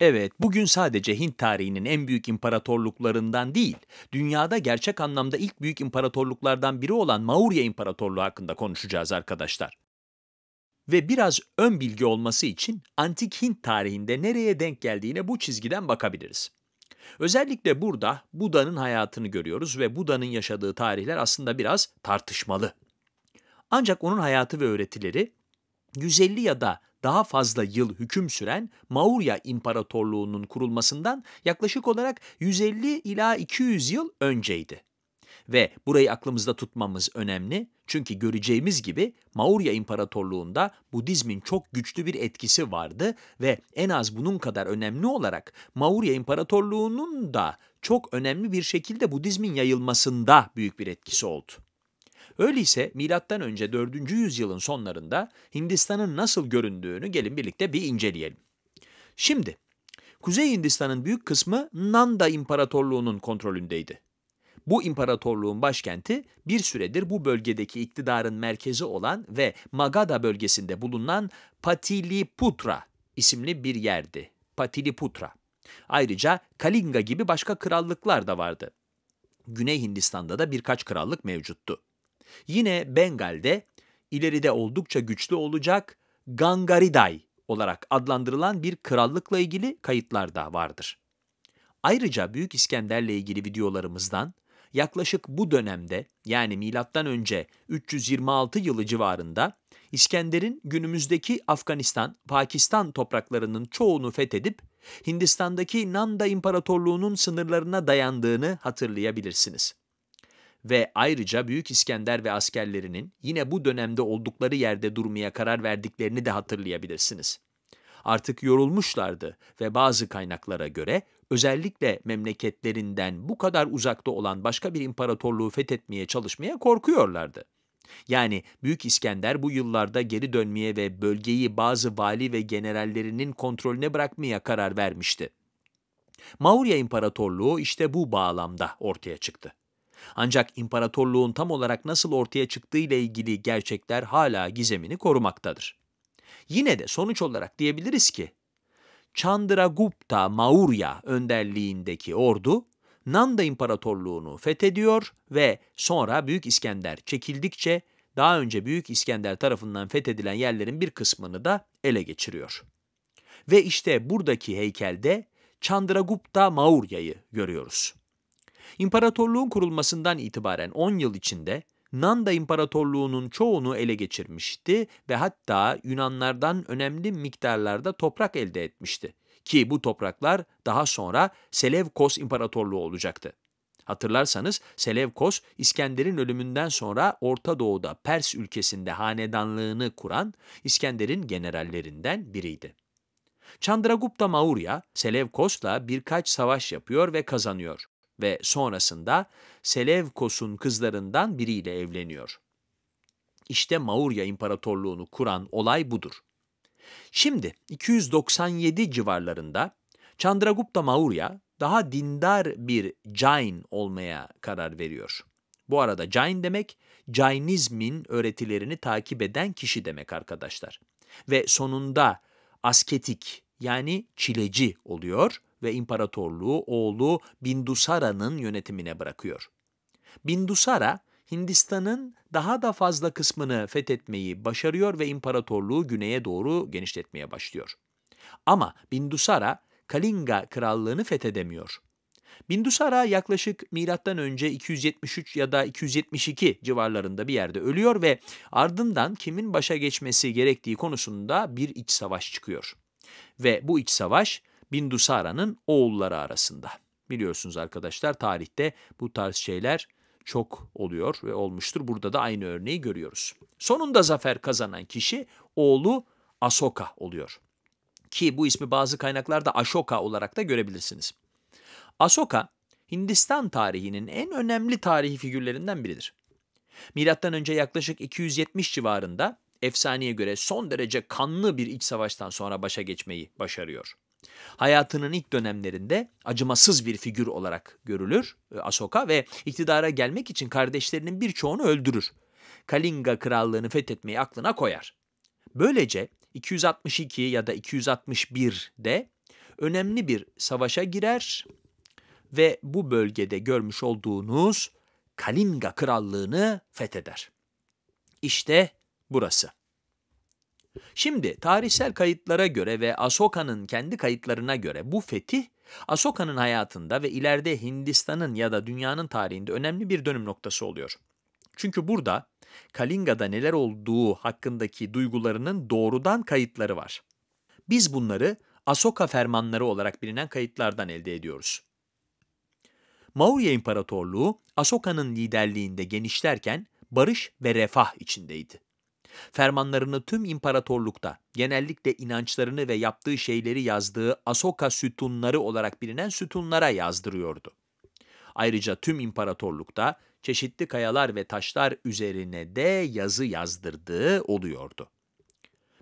Evet, bugün sadece Hint tarihinin en büyük imparatorluklarından değil, dünyada gerçek anlamda ilk büyük imparatorluklardan biri olan Maurya İmparatorluğu hakkında konuşacağız arkadaşlar. Ve biraz ön bilgi olması için antik Hint tarihinde nereye denk geldiğine bu çizgiden bakabiliriz. Özellikle burada Buda'nın hayatını görüyoruz ve Buda'nın yaşadığı tarihler aslında biraz tartışmalı. Ancak onun hayatı ve öğretileri 150 ya da daha fazla yıl hüküm süren Maurya İmparatorluğu'nun kurulmasından yaklaşık olarak 150 ila 200 yıl önceydi. Ve burayı aklımızda tutmamız önemli çünkü göreceğimiz gibi Maurya İmparatorluğu'nda Budizmin çok güçlü bir etkisi vardı ve en az bunun kadar önemli olarak Maurya İmparatorluğu'nun da çok önemli bir şekilde Budizmin yayılmasında büyük bir etkisi oldu. Öyleyse milattan önce 4. yüzyılın sonlarında Hindistan'ın nasıl göründüğünü gelin birlikte bir inceleyelim. Şimdi Kuzey Hindistan'ın büyük kısmı Nanda İmparatorluğu'nun kontrolündeydi. Bu imparatorluğun başkenti bir süredir bu bölgedeki iktidarın merkezi olan ve Magadha bölgesinde bulunan Patiliputra isimli bir yerdi. Patiliputra. Ayrıca Kalinga gibi başka krallıklar da vardı. Güney Hindistan'da da birkaç krallık mevcuttu. Yine Bengal'de ileride oldukça güçlü olacak Gangariday olarak adlandırılan bir krallıkla ilgili kayıtlar da vardır. Ayrıca Büyük İskender'le ilgili videolarımızdan yaklaşık bu dönemde yani milattan önce 326 yılı civarında İskender'in günümüzdeki Afganistan, Pakistan topraklarının çoğunu fethedip Hindistan'daki Nanda İmparatorluğu'nun sınırlarına dayandığını hatırlayabilirsiniz. Ve ayrıca Büyük İskender ve askerlerinin yine bu dönemde oldukları yerde durmaya karar verdiklerini de hatırlayabilirsiniz. Artık yorulmuşlardı ve bazı kaynaklara göre özellikle memleketlerinden bu kadar uzakta olan başka bir imparatorluğu fethetmeye çalışmaya korkuyorlardı. Yani Büyük İskender bu yıllarda geri dönmeye ve bölgeyi bazı vali ve generallerinin kontrolüne bırakmaya karar vermişti. Maurya İmparatorluğu işte bu bağlamda ortaya çıktı. Ancak imparatorluğun tam olarak nasıl ortaya çıktığı ile ilgili gerçekler hala gizemini korumaktadır. Yine de sonuç olarak diyebiliriz ki Chandragupta Maurya önderliğindeki ordu Nanda İmparatorluğunu fethediyor ve sonra Büyük İskender çekildikçe daha önce Büyük İskender tarafından fethedilen yerlerin bir kısmını da ele geçiriyor. Ve işte buradaki heykelde Chandragupta Maurya'yı görüyoruz. İmparatorluğun kurulmasından itibaren 10 yıl içinde Nanda İmparatorluğu'nun çoğunu ele geçirmişti ve hatta Yunanlardan önemli miktarlarda toprak elde etmişti. Ki bu topraklar daha sonra Selevkos İmparatorluğu olacaktı. Hatırlarsanız Selevkos, İskender'in ölümünden sonra Orta Doğu'da Pers ülkesinde hanedanlığını kuran İskender'in generallerinden biriydi. Chandragupta Maurya, Selevkos'la birkaç savaş yapıyor ve kazanıyor ve sonrasında Selevkos'un kızlarından biriyle evleniyor. İşte Maurya İmparatorluğunu kuran olay budur. Şimdi 297 civarlarında Chandragupta Maurya daha dindar bir Jain olmaya karar veriyor. Bu arada Jain demek Jainizmin öğretilerini takip eden kişi demek arkadaşlar. Ve sonunda asketik yani çileci oluyor ve imparatorluğu oğlu Bindusara'nın yönetimine bırakıyor. Bindusara, Hindistan'ın daha da fazla kısmını fethetmeyi başarıyor ve imparatorluğu güneye doğru genişletmeye başlıyor. Ama Bindusara, Kalinga krallığını fethedemiyor. Bindusara yaklaşık milattan önce 273 ya da 272 civarlarında bir yerde ölüyor ve ardından kimin başa geçmesi gerektiği konusunda bir iç savaş çıkıyor. Ve bu iç savaş Bindusara'nın oğulları arasında. Biliyorsunuz arkadaşlar tarihte bu tarz şeyler çok oluyor ve olmuştur. Burada da aynı örneği görüyoruz. Sonunda zafer kazanan kişi oğlu Asoka oluyor. Ki bu ismi bazı kaynaklarda Ashoka olarak da görebilirsiniz. Asoka, Hindistan tarihinin en önemli tarihi figürlerinden biridir. Milattan önce yaklaşık 270 civarında efsaneye göre son derece kanlı bir iç savaştan sonra başa geçmeyi başarıyor. Hayatının ilk dönemlerinde acımasız bir figür olarak görülür e, Asoka ve iktidara gelmek için kardeşlerinin birçoğunu öldürür. Kalinga krallığını fethetmeyi aklına koyar. Böylece 262 ya da 261'de önemli bir savaşa girer ve bu bölgede görmüş olduğunuz Kalinga Krallığını fetheder. İşte burası. Şimdi tarihsel kayıtlara göre ve Asoka'nın kendi kayıtlarına göre bu fetih Asoka'nın hayatında ve ileride Hindistan'ın ya da dünyanın tarihinde önemli bir dönüm noktası oluyor. Çünkü burada Kalinga'da neler olduğu hakkındaki duygularının doğrudan kayıtları var. Biz bunları Asoka fermanları olarak bilinen kayıtlardan elde ediyoruz. Maurya İmparatorluğu Asoka'nın liderliğinde genişlerken barış ve refah içindeydi. Fermanlarını tüm imparatorlukta, genellikle inançlarını ve yaptığı şeyleri yazdığı Asoka sütunları olarak bilinen sütunlara yazdırıyordu. Ayrıca tüm imparatorlukta çeşitli kayalar ve taşlar üzerine de yazı yazdırdığı oluyordu.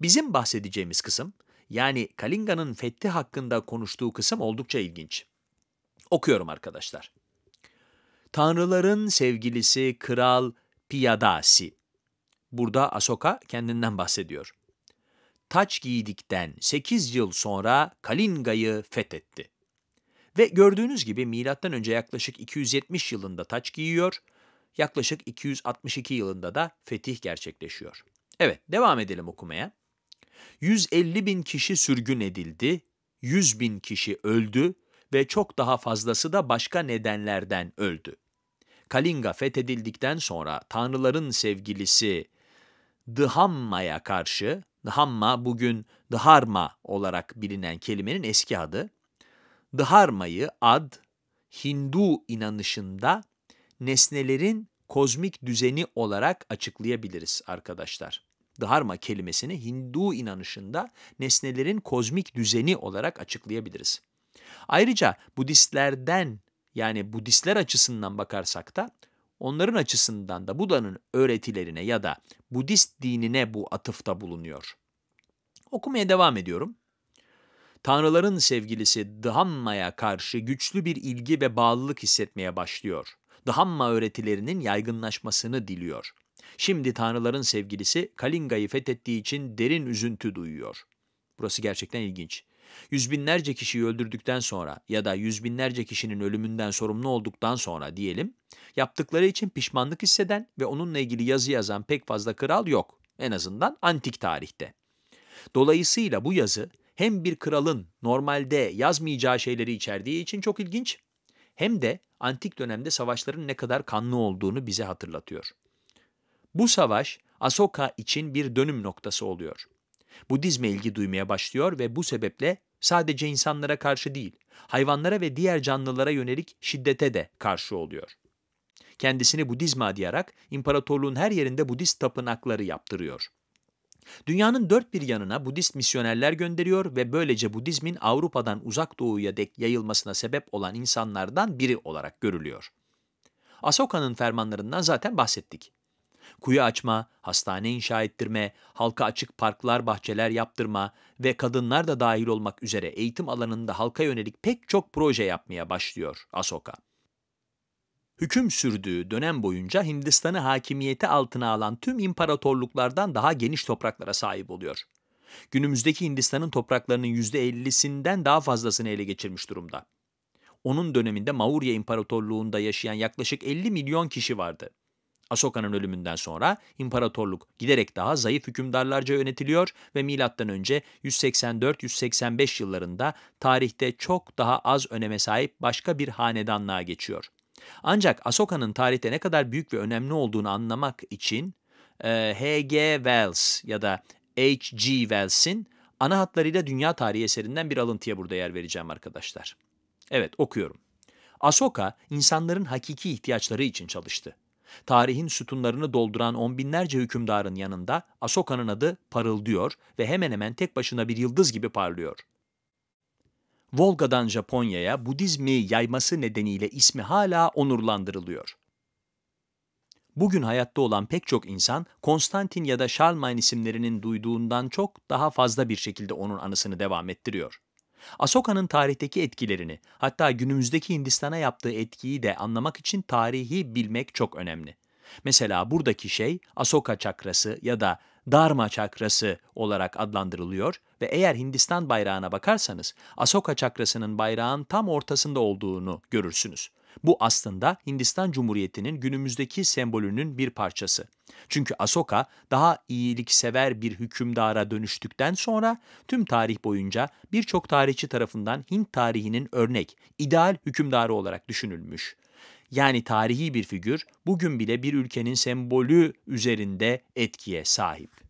Bizim bahsedeceğimiz kısım, yani Kalinga'nın fethi hakkında konuştuğu kısım oldukça ilginç. Okuyorum arkadaşlar. Tanrıların sevgilisi Kral Piyadasi. Burada Asoka kendinden bahsediyor. Taç giydikten 8 yıl sonra Kalinga'yı fethetti. Ve gördüğünüz gibi milattan önce yaklaşık 270 yılında taç giyiyor, yaklaşık 262 yılında da fetih gerçekleşiyor. Evet, devam edelim okumaya. 150 bin kişi sürgün edildi, 100 bin kişi öldü ve çok daha fazlası da başka nedenlerden öldü. Kalinga fethedildikten sonra tanrıların sevgilisi Dhamma'ya karşı, Dhamma bugün Dharma olarak bilinen kelimenin eski adı, Dharma'yı ad, Hindu inanışında nesnelerin kozmik düzeni olarak açıklayabiliriz arkadaşlar. Dharma kelimesini Hindu inanışında nesnelerin kozmik düzeni olarak açıklayabiliriz. Ayrıca Budistlerden yani Budistler açısından bakarsak da onların açısından da Buda'nın öğretilerine ya da Budist dinine bu atıfta bulunuyor. Okumaya devam ediyorum. Tanrıların sevgilisi Dhamma'ya karşı güçlü bir ilgi ve bağlılık hissetmeye başlıyor. Dhamma öğretilerinin yaygınlaşmasını diliyor. Şimdi tanrıların sevgilisi Kalinga'yı fethettiği için derin üzüntü duyuyor. Burası gerçekten ilginç. Yüz binlerce kişiyi öldürdükten sonra ya da yüz binlerce kişinin ölümünden sorumlu olduktan sonra diyelim, yaptıkları için pişmanlık hisseden ve onunla ilgili yazı yazan pek fazla kral yok. En azından antik tarihte. Dolayısıyla bu yazı hem bir kralın normalde yazmayacağı şeyleri içerdiği için çok ilginç, hem de antik dönemde savaşların ne kadar kanlı olduğunu bize hatırlatıyor. Bu savaş Asoka için bir dönüm noktası oluyor. Budizme ilgi duymaya başlıyor ve bu sebeple sadece insanlara karşı değil, hayvanlara ve diğer canlılara yönelik şiddete de karşı oluyor. Kendisini Budizme adayarak imparatorluğun her yerinde Budist tapınakları yaptırıyor. Dünyanın dört bir yanına Budist misyonerler gönderiyor ve böylece Budizmin Avrupa'dan uzak doğuya dek yayılmasına sebep olan insanlardan biri olarak görülüyor. Asoka'nın fermanlarından zaten bahsettik kuyu açma, hastane inşa ettirme, halka açık parklar, bahçeler yaptırma ve kadınlar da dahil olmak üzere eğitim alanında halka yönelik pek çok proje yapmaya başlıyor Asoka. Hüküm sürdüğü dönem boyunca Hindistan'ı hakimiyeti altına alan tüm imparatorluklardan daha geniş topraklara sahip oluyor. Günümüzdeki Hindistan'ın topraklarının %50'sinden daha fazlasını ele geçirmiş durumda. Onun döneminde Maurya İmparatorluğu'nda yaşayan yaklaşık 50 milyon kişi vardı. Asoka'nın ölümünden sonra imparatorluk giderek daha zayıf hükümdarlarca yönetiliyor ve M.Ö. 184-185 yıllarında tarihte çok daha az öneme sahip başka bir hanedanlığa geçiyor. Ancak Asoka'nın tarihte ne kadar büyük ve önemli olduğunu anlamak için e, H.G. Wells ya da H.G. Wells'in ana hatlarıyla dünya tarihi eserinden bir alıntıya burada yer vereceğim arkadaşlar. Evet okuyorum. Asoka insanların hakiki ihtiyaçları için çalıştı. Tarihin sütunlarını dolduran on binlerce hükümdarın yanında Asoka'nın adı parıldıyor ve hemen hemen tek başına bir yıldız gibi parlıyor. Volga'dan Japonya'ya Budizmi yayması nedeniyle ismi hala onurlandırılıyor. Bugün hayatta olan pek çok insan Konstantin ya da Charlemagne isimlerinin duyduğundan çok daha fazla bir şekilde onun anısını devam ettiriyor. Asoka'nın tarihteki etkilerini, hatta günümüzdeki Hindistan'a yaptığı etkiyi de anlamak için tarihi bilmek çok önemli. Mesela buradaki şey Asoka çakrası ya da Dharma çakrası olarak adlandırılıyor ve eğer Hindistan bayrağına bakarsanız Asoka çakrasının bayrağın tam ortasında olduğunu görürsünüz. Bu aslında Hindistan Cumhuriyeti'nin günümüzdeki sembolünün bir parçası. Çünkü Asoka daha iyiliksever bir hükümdara dönüştükten sonra tüm tarih boyunca birçok tarihçi tarafından Hint tarihinin örnek, ideal hükümdarı olarak düşünülmüş. Yani tarihi bir figür bugün bile bir ülkenin sembolü üzerinde etkiye sahip.